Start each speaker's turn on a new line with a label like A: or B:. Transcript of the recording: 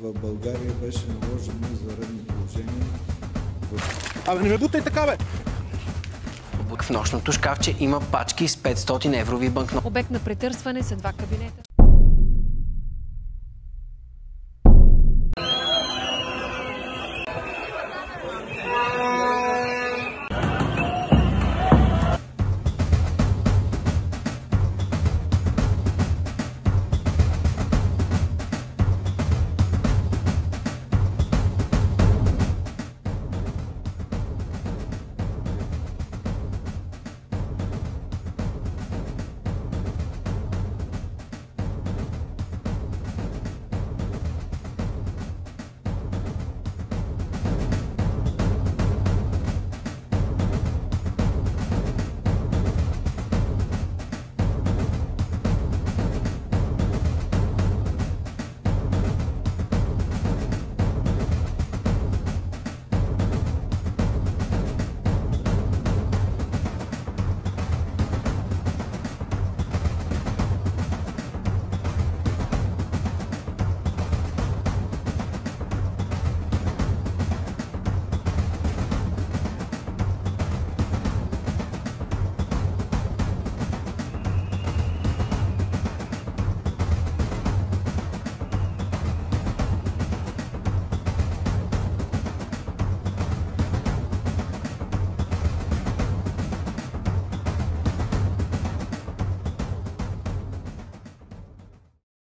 A: в България беше наложено извънредно положение.
B: Абе, не ме бутай така, бе!
C: В нощното шкафче има пачки с 500 еврови банкноти.
D: Обект на претърсване са два кабинета.